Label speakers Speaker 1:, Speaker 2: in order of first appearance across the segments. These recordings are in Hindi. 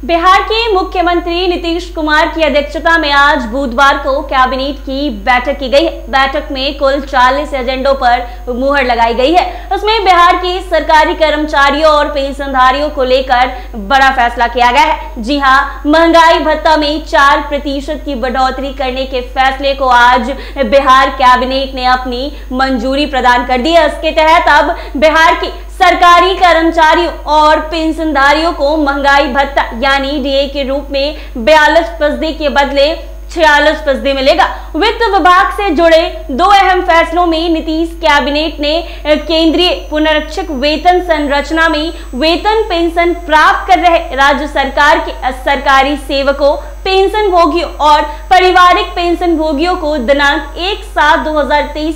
Speaker 1: बिहार के मुख्यमंत्री नीतीश कुमार की अध्यक्षता में आज बुधवार को कैबिनेट की बैठक की गई। बैठक में कुल 40 एजेंडों पर मुहर लगाई गई है। उसमें बिहार के सरकारी कर्मचारियों और पेंशनधारियों को लेकर बड़ा फैसला किया गया है। जी हाँ, महँगाई भत्ता में चार प्रतिशत की बढ़ोतरी करने के फैसले को आज बिहार कैबिनेट ने अपनी मंजूरी प्रदान कर दी है। इसके तहत अब बिहार की सरकारी कर्मचारियों और पेंशनधारियों को महँगाई भत्ता, यानी डीए के रूप में बयालीस फ़ीसदी के बदले छियालीस फ़ीसदी मिलेगा। वित्त विभाग से जुड़े दो अहम फैसलों में नीतीश कैबिनेट ने केंद्रीय पुनरीक्षक वेतन संरचना में वेतन पेंशन प्राप्त कर रहे राज्य सरकार के सरकारी सेवकों पेंशन भोगियों और पारिवारिक पेंशन भोगियों को दिनांक एक सात दो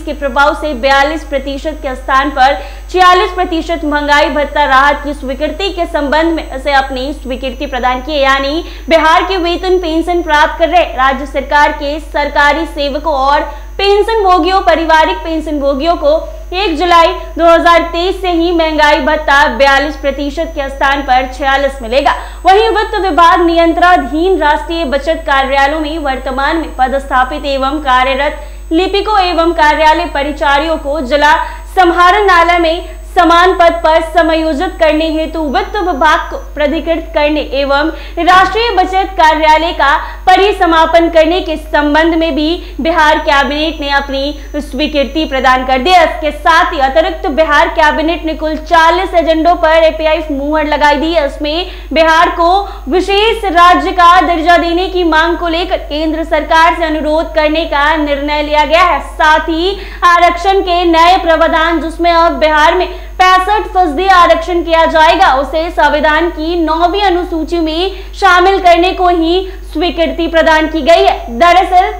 Speaker 1: के प्रभाव से 42 प्रतिशत के स्थान पर 46 प्रतिशत महँगाई भत्ता राहत की स्वीकृति के संबंध में से अपनी स्वीकृति प्रदान की, यानी बिहार के वेतन पेंशन प्राप्त कर रहे राज्य सरकार के सरकारी सेवकों और पेंशन भोगियों पारिवारिक पेंशन भोगियों को 1 जुलाई 2023 से ही महँगाई भत्ता 42 प्रतिशत के स्थान पर 46 मिलेगा। वहीं वित्त विभाग नियंत्रणाधीन राष्ट्रीय बचत कार्यालयों में वर्तमान में पदस्थापित एवं कार्यरत लिपिकों एवं कार्यालय परिचारियों को जिला समाहरणालय में समान पद पर समायोजित करने हेतु वित्त विभाग को प्राधिकृत करने एवं राष्ट्रीय बचत कार्यालय का परिसमापन करने के संबंध में भी बिहार कैबिनेट ने अपनी स्वीकृति प्रदान कर दी। इसके साथ ही अतिरिक्त बिहार कैबिनेट ने कुल 40 एजेंडों पर एपीआई मुहर लगाई दी। है इसमें बिहार को विशेष राज्य का दर्जा देने की मांग को लेकर केंद्र सरकार से अनुरोध करने का निर्णय लिया गया है। साथ ही आरक्षण के नए प्रावधान जिसमें अब बिहार में पैंसठ फ़ीसदी आरक्षण किया जाएगा। उसे संविधान की नौवीं अनुसूची में शामिल करने को ही स्वीकृति प्रदान की गई है। दरअसल,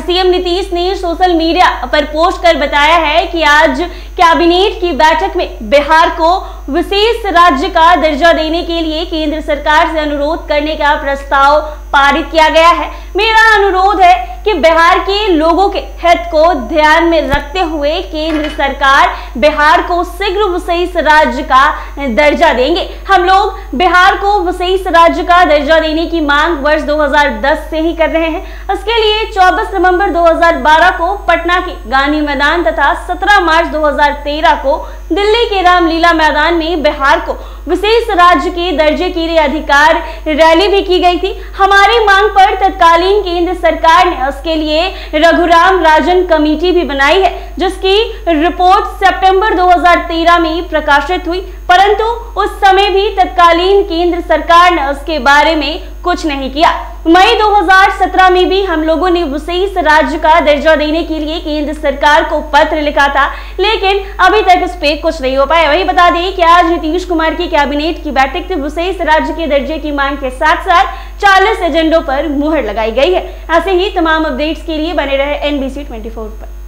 Speaker 1: सीएम नीतीश ने सोशल मीडिया पर पोस्ट कर बताया है कि आज कैबिनेट की बैठक में बिहार को विशेष राज्य का दर्जा देने के लिए केंद्र सरकार से अनुरोध करने का प्रस्ताव पारित किया गया है। मेरा अनुरोध है कि बिहार के लोगों के हित को ध्यान में रखते हुए केंद्र सरकार बिहार को शीघ्र विशेष राज्य का दर्जा देंगे। हम लोग बिहार को विशेष राज्य का दर्जा देने की मांग वर्ष 2010 से ही कर रहे हैं। इसके लिए 24 नवंबर 2012 को पटना के गांधी मैदान तथा 17 मार्च 2013 को दिल्ली के रामलीला मैदान में बिहार को विशेष राज्य के दर्जे के लिए अधिकार रैली भी की गई थी। हमारी मांग पर तत्कालीन केंद्र सरकार ने उसके लिए रघुराम राजन कमेटी भी बनाई है, जिसकी रिपोर्ट सितंबर 2013 में प्रकाशित हुई। परंतु उस समय भी तत्कालीन केंद्र सरकार ने उसके बारे में कुछ नहीं किया। मई 2017 में भी हम लोगों ने विशेष राज्य का दर्जा देने के लिए केंद्र सरकार को पत्र लिखा था, लेकिन अभी तक इस पे कुछ नहीं हो पाया। वही बता दें कि आज नीतीश कुमार की कैबिनेट की बैठक में विशेष राज्य के दर्जे की मांग के साथ साथ 40 एजेंडों पर मुहर लगाई गई है। ऐसे ही तमाम अपडेट्स के लिए बने रहे एनबीसी 24 पर।